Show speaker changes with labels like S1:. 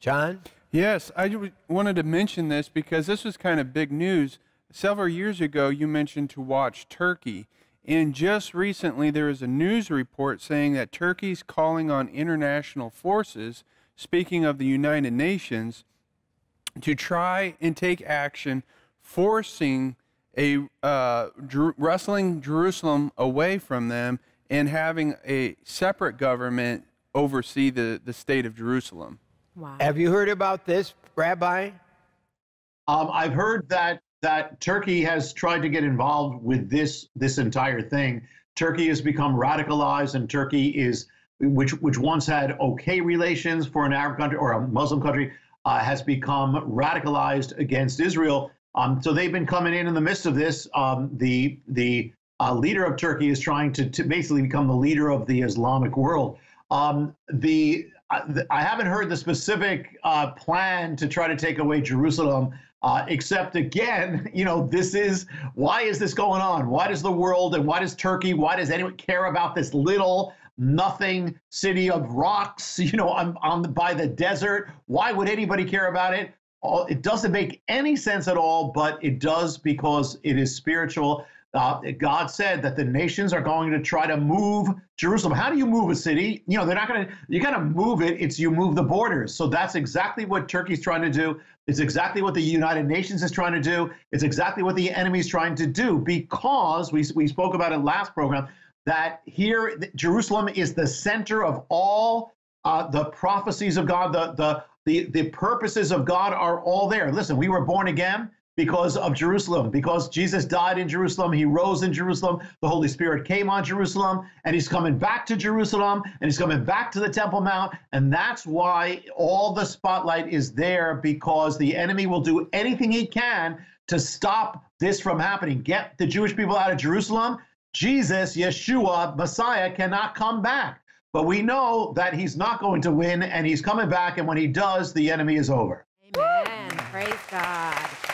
S1: John?
S2: Yes, I wanted to mention this because this was kind of big news. Several years ago, you mentioned to watch Turkey. And just recently, there was a news report saying that Turkey's calling on international forces, speaking of the United Nations, to try and take action, forcing a uh, wrestling Jerusalem away from them and having a separate government oversee the, the state of Jerusalem.
S1: Wow. Have you heard about this, Rabbi?
S3: Um, I've heard that that Turkey has tried to get involved with this this entire thing. Turkey has become radicalized, and Turkey is which which once had okay relations for an Arab country or a Muslim country uh, has become radicalized against Israel. Um, so they've been coming in in the midst of this. Um, the the uh, leader of Turkey is trying to, to basically become the leader of the Islamic world. Um, the I haven't heard the specific uh, plan to try to take away Jerusalem, uh, except again, you know, this is why is this going on? Why does the world and why does Turkey, why does anyone care about this little nothing city of rocks, you know, on, on the, by the desert? Why would anybody care about it? It doesn't make any sense at all, but it does because it is spiritual. Uh, God said that the nations are going to try to move Jerusalem. How do you move a city? You know, they're not going to, you got to move it. It's you move the borders. So that's exactly what Turkey's trying to do. It's exactly what the United Nations is trying to do. It's exactly what the enemy's trying to do because we, we spoke about it last program that here Jerusalem is the center of all uh, the prophecies of God, the, the, the, the purposes of God are all there. Listen, we were born again because of Jerusalem. Because Jesus died in Jerusalem, he rose in Jerusalem, the Holy Spirit came on Jerusalem, and he's coming back to Jerusalem, and he's coming back to the Temple Mount. And that's why all the spotlight is there because the enemy will do anything he can to stop this from happening. Get the Jewish people out of Jerusalem. Jesus, Yeshua, Messiah cannot come back. But we know that he's not going to win, and he's coming back. And when he does, the enemy is over.
S4: Amen. Praise God.